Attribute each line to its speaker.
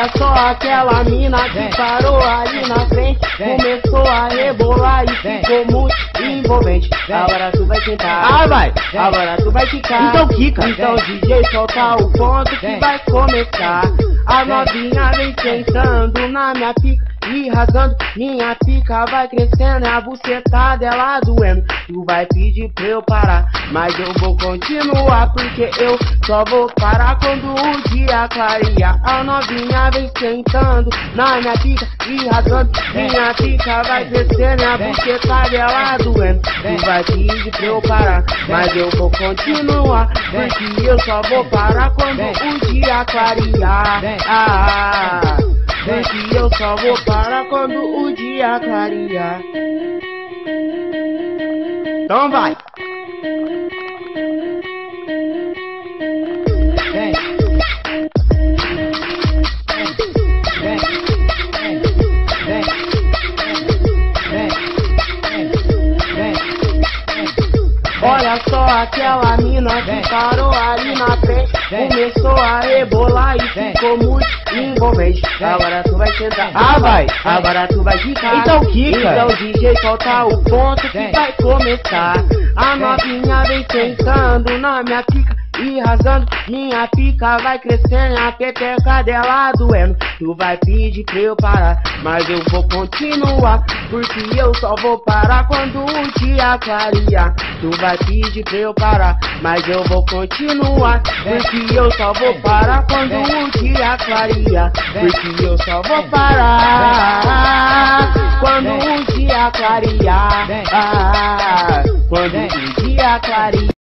Speaker 1: aquela mina que parou ali na frente. Começou a rebolar e ficou muito envolvente. Agora tu vai sentar.
Speaker 2: Ah, vai.
Speaker 1: Agora tu vai ficar.
Speaker 2: Então quica.
Speaker 1: Então DJ solta o ponto que vai começar. A novinha vem sentando na minha pica e rasgando. Minha pica vai crescendo, a buceta dela doendo. Tu vai pedir pra eu parar, mas eu vou continuar porque eu só vou parar quando o dia clarear. A novinha vem sentando na minha pica e rasgando. Minha pica vai crescendo, a buceta dela doendo. Tu vai pedir pra eu parar, mas eu vou continuar porque eu só vou parar quando o dia clarear. Ah, porque eu só vou parar quando o dia clarear. Então vai. Aquela mina que parou ali na frente. Começou a rebolar e ficou muito envolvente. Agora tu vai sentar.
Speaker 2: Ah, vai.
Speaker 1: Agora tu vai ficar.
Speaker 2: Então quica.
Speaker 1: Então DJ solta o ponto que vai começar. A novinha vem sentando na minha pica e rasando. Minha pica vai crescendo, a pepeca dela doendo. Tu vai pedir pra eu parar, mas eu vou continuar. Porque eu só vou parar quando o dia clarear. Tu vai pedir pra eu parar, mas eu vou continuar. Porque eu só vou parar quando o dia clarear. Porque eu só vou parar quando o dia clarear. Quando o dia clarear.